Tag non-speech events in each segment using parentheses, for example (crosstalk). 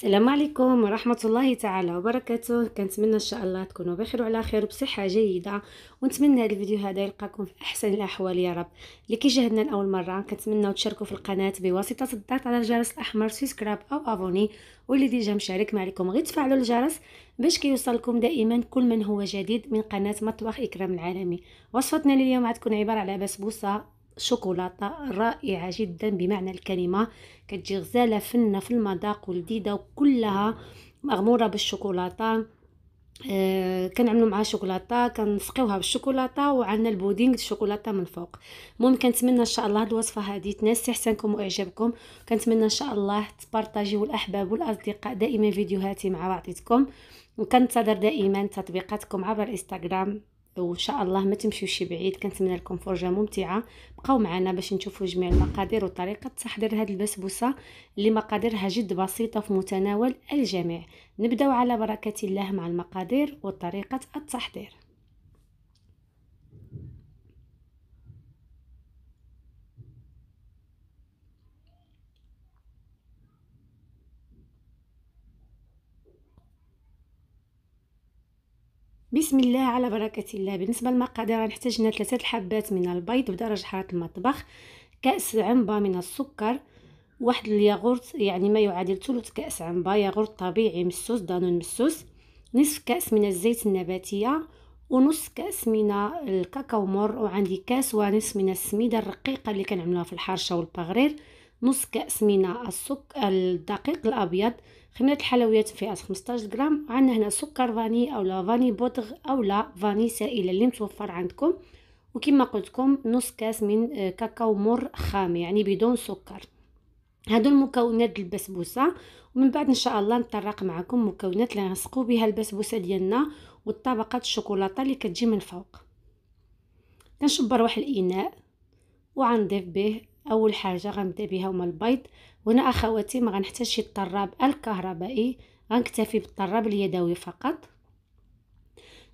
السلام عليكم ورحمة الله تعالى وبركاته. كنتمنى إن شاء الله تكونوا بخير وعلى خير وبصحة جيدة. ونتمنى هذا الفيديو هذا يلقاكم في أحسن الأحوال يا رب. اللي كيشاهدنا لأول مرة كنتمنى تشاركوا في القناة بواسطة الضغط على الجرس الأحمر subscribe أو fr: abonner. واللي déjà مشارك ما عليكم غير تفعلوا الجرس باش كيوصلكم دائما كل من هو جديد من قناة مطبخ إكرام العالمي. وصفتنا لليوم غتكون عبارة على بسبوسة شوكولاتة رائعة جدا بمعنى الكلمة. كتجي غزالة فنة في المذاق ولذيذه وكلها مغمورة بالشوكولاتة. آه كنعملوا معها شوكولاتة كنسقيوها بالشوكولاتة وعندنا البودينغ الشوكولاته من فوق. المهم كنتمنى إن شاء الله هاد الوصفة هذه تناسي احسانكم وإعجابكم. كنتمنى إن شاء الله تبارطاجيو الأحباب والأصدقاء دائما فيديوهاتي مع بعضكم وكنتظر دائما تطبيقاتكم عبر الانستغرام وإن شاء الله ما تمشيوش بعيد كنتمنى لكم فرجه ممتعة. بقاو معنا باش نشوفوا جميع المقادير وطريقه تحضير هذه البسبوسة اللي مقاديرها جد بسيطة في متناول الجميع. نبداو على بركة الله مع المقادير وطريقه التحضير. بسم الله على بركة الله. بالنسبة للمقادير غنحتاج هنا ثلاثة الحبات من البيض بدرجة حرارة المطبخ كأس عنبة من السكر واحد الياغورت يعني ما يعادل ثلث كأس عنبة ياغورت طبيعي مسوس دانون مسوس نصف كأس من الزيت النباتية ونص كأس من الكاكاو مور وعندي كاس ونصف من السميدة الرقيقة اللي كنعملوها في الحرشة والبغرير نص كأس من السكر الدقيق الأبيض خميرة الحلويات فيها 15 غرام. عندنا هنا سكر فاني أو لا فاني بودغ أو لا فاني سائله اللي متوفر عندكم. وكما قلت لكم نص كاس من آه، كاكاو مر خام يعني بدون سكر. هادو المكونات البسبوسة. ومن بعد إن شاء الله نطرق معكم مكونات اللي غنسقو بها البسبوسة ديالنا والطبقة الشوكولاتة اللي كتجي من فوق. كنشبر واحد الإناء وغنضيف به أول حاجة غنبدأ بها هما البيض. وهنا أخواتي ما غنحتاجش الطراب الكهربائي غنكتفي بالطراب اليدوي فقط.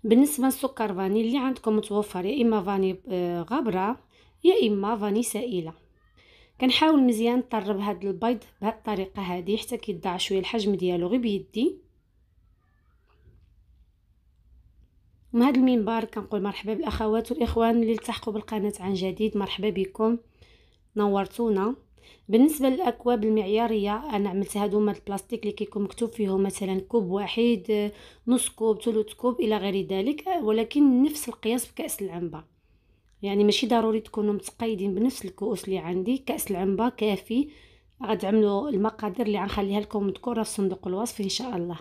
بالنسبة للسكر فاني اللي عندكم متوفر يا إما فاني آه، غبرة يا إما فاني سائلة. كنحاول مزيان نطرب هاد البيض بهاد الطريقة هذه حتى كيضاع شوية الحجم ديالو غير بيدي. من هذا المنبر كنقول مرحبا بالأخوات والإخوان اللي التحقوا بالقناة عن جديد. مرحبا بكم. نورتونا. بالنسبة للأكواب المعيارية أنا عملت هادو هما البلاستيك اللي كيكون مكتوب فيهم مثلا كوب واحد نص كوب ثلث كوب إلى غير ذلك ولكن نفس القياس بكأس العنبة. يعني ماشي ضروري تكونوا متقيدين بنفس الكؤوس اللي عندي. كأس العنبة كافي. غتعملوا المقادير اللي غنخليها لكم مذكورة في صندوق الوصف إن شاء الله.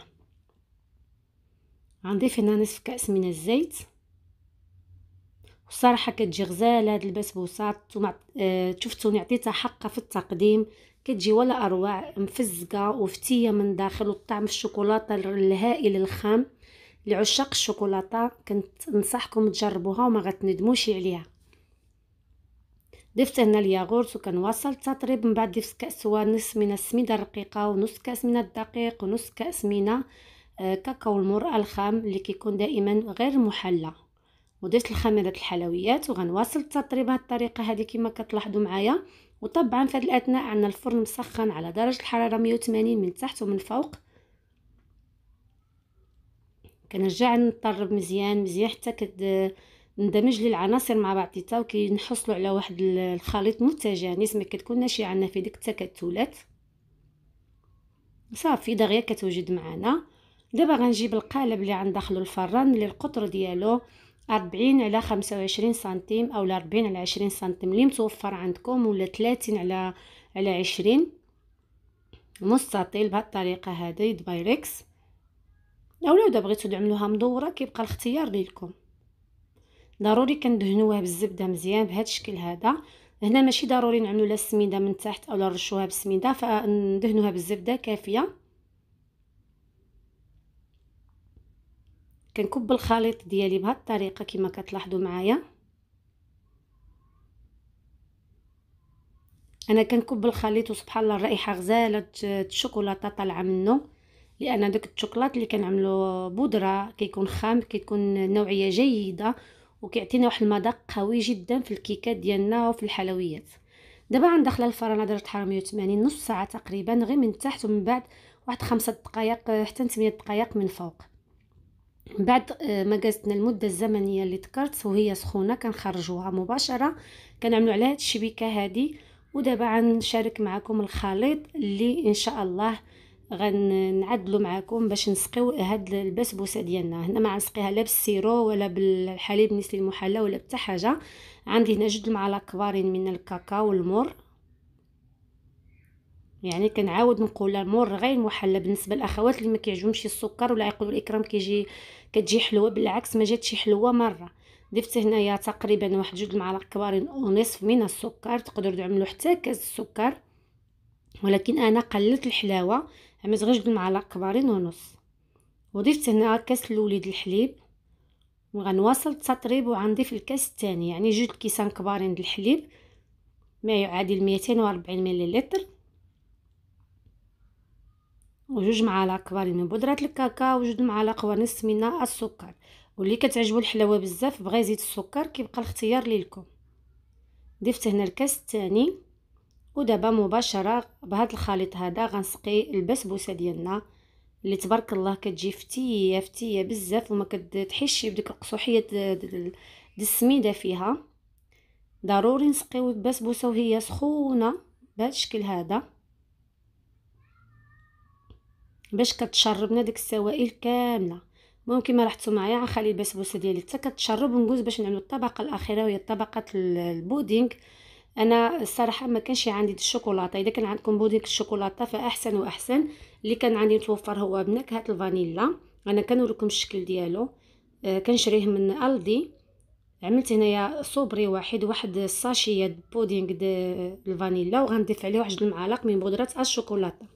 غنضيف هنا نصف كأس من الزيت. وصراحه كتجي غزاله هاد البسبوسات آه شفتوني عطيتها حقها في التقديم. كتجي ولا أروع مفزقة وفتية من داخل وطعم الشوكولاتة الهائل الخام. لعشاق الشوكولاتة كنت ننصحكم تجربوها وما غتندموش عليها. ضفت هنا الياغورت وكنواصل التطريب. من بعد ضفت كأس ونص من السميدة الرقيقة ونص كأس من الدقيق ونص كأس من آه، كاكاو المر الخام اللي كيكون دائما غير محلى. وضفت الخميرات الحلويات وغنواصل التطريب بهذه الطريقة هذه كما كتلاحظوا معايا. وطبعا في هذه الأثناء عندنا الفرن مسخن على درجة الحرارة 180 من تحت ومن فوق. كنرجع نطرب مزيان مزيان حتى كد ندمج لي العناصر مع بعضيتها وكنحصلوا على واحد الخليط متجانس ما كتكونش عندنا في ديك التكتلات صافي دغيا كتوجد معنا دابا غنجيب القالب اللي غندخلو الفران اللي القطر ديالو. أربعين على خمسة وعشرين سنتيم أو أربعين على عشرين سنتيم. اللي متوفر عندكم ولا ثلاثين على على عشرين؟ مستطيل بهاد الطريقة هذه بايركس اولا اذا بغيتو تعملوها مدورة كيبقى الاختيار ليكم. ضروري كندهنوها بالزبدة مزيان بهذا الشكل هذا. هنا ماشي ضروري نعملوا لا السميدة من تحت اولا نرشوها بالسميده فندهنوها بالزبدة كافية. كنكب الخليط ديالي بهذه الطريقة كما كتلاحظوا معايا. أنا كنكب الخليط وسبحان الله الرائحة غزالة الشوكولاتة طالعة منه لأن داك الشوكولات اللي كنعملو بودرة كيكون خام كيكون نوعية جيدة وكيعطينا واحد المذاق قوي جدا في الكيكات ديالنا وفي الحلويات. دابا غندخلها الفران على درجه حراره 180 نص ساعة تقريبا غير من تحت ومن بعد واحد خمسة دقائق حتى 8 دقائق من فوق. بعد آه، ما جازتنا المدة الزمنية اللي ذكرت وهي سخونة كنخرجوها مباشرة كنعملوا عليها هاد الشبيكة هادي. ودابا غنشارك معكم الخليط اللي إن شاء الله غنعدلو معكم باش نسقيو هاد البسبوسه ديالنا. هنا ما غنسقيها لا بالسيرو ولا بالحليب نسلي المحلى ولا حتى حاجة. عندي هنا جوج معالق كبارين من الكاكاو والمر. يعني كنعاود نقول المر غير محلى بالنسبة للأخوات اللي ما كيعجبهمش السكر ولا يقولوا الإكرام كيجي كتجي حلوة بالعكس ما جاتش حلوة مرة. ضفت هنايا تقريبا واحد جوج معالق كبارين ونصف من السكر تقدروا تعملوا حتى كاس السكر. ولكن أنا قللت الحلاوة عملت غير جوج معالق كبارين ونص. وضفت هنا كاس الوليد الحليب وغنواصل التطريب وغنضيف الكاس الثاني يعني جوج كيسان كبارين الحليب ما يعادل 240 مليلتر. وجوج معالق كبارين من بودره الكاكاو وجوج معالق ونص من السكر. واللي كتعجبو الحلاوه بزاف بغا يزيد السكر كيبقى الاختيار ليكم ضفت هنا الكاس الثاني ودابا مباشرة بهذا الخليط هذا غنسقي البسبوسة ديالنا اللي تبارك الله كتجي فتية فتية بزاف وما كتحسش بديك القصوحية السميدة فيها. ضروري نسقيو البسبوسة وهي سخونة بهذا الشكل هذا. باش كتشربنا ديك السوائل كاملة. ممكن ما لاحظتوا معايا غنخلي البسبوسه ديالي. حتى كتشرب وندوز باش نعملو الطبقة الأخيرة وهي طبقه البودينغ. أنا الصراحة ما كانش عندي الشوكولاتة. إذا كان عندكم بودينغ الشوكولاتة فأحسن وأحسن. اللي كان عندي متوفر هو بنكهة الفانيلا. أنا كنوريكم الشكل ديالو. آه كنشريه من ألدي. عملت هنايا صوبري واحد واحد الساشيه بودينغ د الفانيلا وغنضيف عليه واحد المعالق من بودرة الشوكولاتة.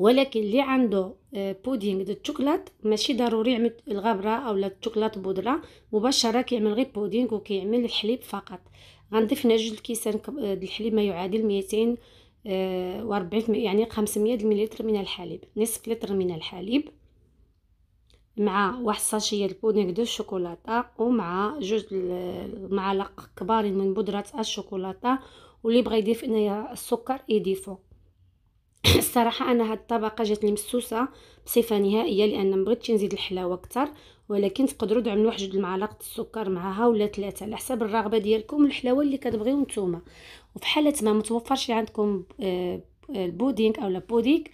ولكن اللي عنده بودينغ د الشوكولات ماشي ضروري يعمل الغبره أو الشوكولات بودرة. مباشرة كيعمل غير بودينغ وكيعمل الحليب فقط. غنضيف هنا جوج الكيسان آه، الحليب ما يعادل 240 آه، يعني 500 ملل من الحليب نصف لتر من الحليب مع واحد sachet ال pudding دو الشوكولاته ومع جوج معالق كبار من بودرة الشوكولاتة. واللي بغى يضيف هنايا السكر يضيفو. (coughs) الصراحة أنا هاد الطبقة جاتني مسوسة بصفة نهائية لأن مبغيتش نزيد الحلاوة أكثر ولكن تقدروا تعملوا واحد جوج المعالق السكر معها ولا ثلاثة على حسب الرغبة ديالكم الحلاوه اللي كتبغيو نتوما. وفي حاله ما متوفرش عندكم آه، البودينغ أو البوديك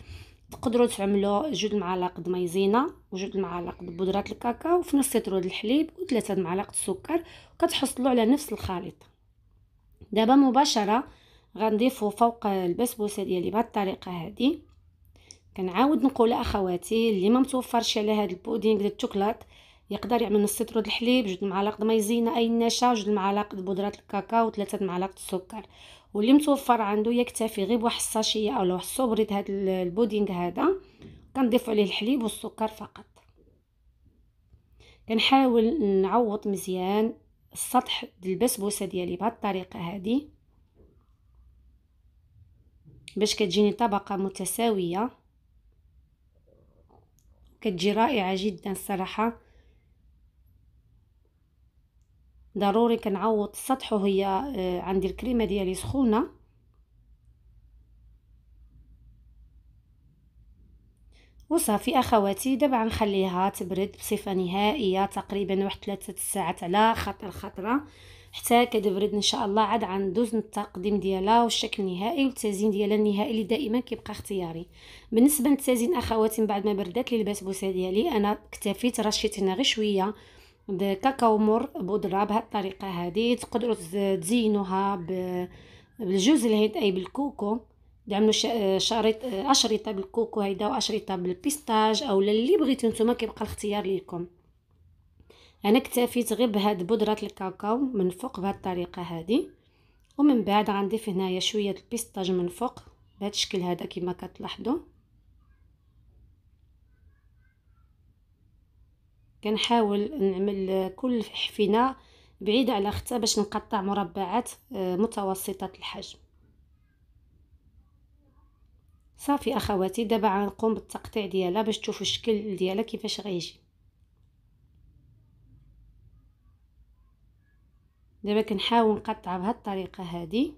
تقدروا تعملوا جوج المعالق د Maïzena وجوج المعالق د بودرة الكاكاو وفي نص لتر الحليب وثلاثه معالق السكر وكتحصلوا على نفس الخليط. دابا مباشرة غنضيفو فوق البسبوسه ديالي بهذه الطريقة هذه كنعاود نقول أخواتي اللي ما متوفرش على هذا البودينغ ديال الشوكولات يقدر يعمل نص لتر الحليب جوج معالق Maïzena أي نشا جوج معالق بودرة الكاكاو وثلاثة معالق السكر. واللي متوفر عنده يكتفي غير بواحد الساشية أو واحد الصبريت هذا البودينغ هذا. كنضيف عليه الحليب والسكر فقط. كنحاول نعوض مزيان السطح ديال البسبوسه ديالي بهذه الطريقة هذه باش كتجيني طبقة متساوية. كتجي رائعة جدا الصراحة. ضروري كنعوض السطح وهي آه، عندي الكريمة ديالي سخونة. وصافي أخواتي دابا غنخليها تبرد بصفة نهائية تقريبا واحد ثلاثة ساعات على خطر خطره حتى كتبرد إن شاء الله عاد غندوز التقديم ديالها والشكل النهائي والتزيين ديالها النهائي اللي دائما كيبقى اختياري. بالنسبة للتزيين أخواتي من بعد ما بردات لي البسبوسه ديالي أنا اكتفيت رشيت هنا غير شوية. كاكاو مر بودرة بهذه الطريقة هذه تقدروا تزينوها بالجوز الهند أي بال coco. تعملوا شريط اشرطه بال coco هيدا واشرطه بال pistache أو اللي بغيتو نتوما كيبقى الاختيار ليكم. أنا اكتفيت غير بهاد بودرة الكاكاو من فوق بهاد الطريقة هذه ومن بعد غنضيف هنايا شوية ال pistache من فوق بهذا الشكل هذا كما كتلاحظوا كنحاول نعمل كل حفينة بعيدة على اختها باش نقطع مربعات آه، متوسطة الحجم. صافي أخواتي دابا غنقوم بالتقطيع ديالها باش تشوفوا الشكل ديالها كيفاش غيجي. دابا كنحاول نقطع بهذه الطريقة هذه.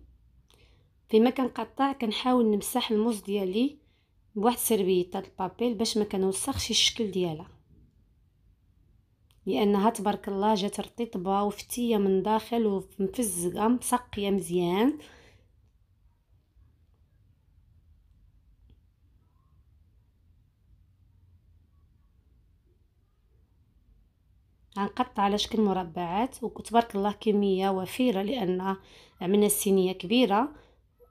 فيما كنقطع كنحاول نمسح الموز ديالي بواحد السربيته البابيل باش ما كنوسخش الشكل ديالها. لأنها تبارك الله جات رطيبه وفتية من داخل ومفزقه مسقية مزيان. غنقطع على شكل مربعات وتبارك الله كمية وفيرة لأن عملنا الصينيه كبيرة.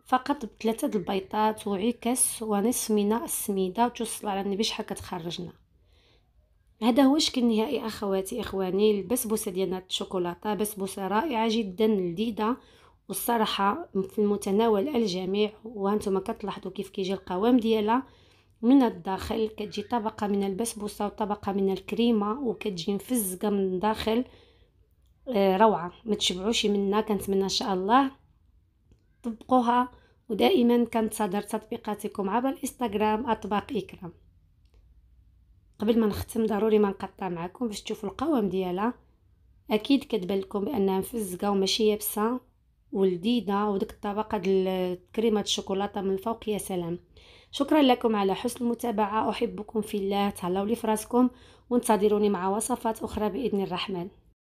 فقط بثلاثة البيضات وعكس ونصف من السميدة وتوصل على النبي شحال كتخرجنا. هذا هو الشكل النهائي أخواتي إخواني. البسبوسه ديالنا الشوكولاتة بسبوسه رائعة جدا لذيذة. والصراحة في المتناول الجميع وأنتم كتلاحظوا كيف كيجي القوام ديالها. من الداخل كتجي طبقة من البسبوسة وطبقة من الكريمة وكتجي مفزقه من الداخل آه روعة. ما تشبعوش منها كنتمنى إن شاء الله طبقوها ودائما كنتظر تطبيقاتكم عبر الإنستغرام أطباق إكرام. قبل ما نختم ضروري ما نقطع معكم باش تشوفوا القوام ديالها. أكيد كتبان لكم بأنها مفزقة وماشي يابسة ولذيذة وديك الطبقة ديال كريمة الشوكولاتة من الفوق يا سلام. شكرا لكم على حسن المتابعة. أحبكم في الله. تهلاو لي وانتظروني مع وصفات أخرى بإذن الرحمن.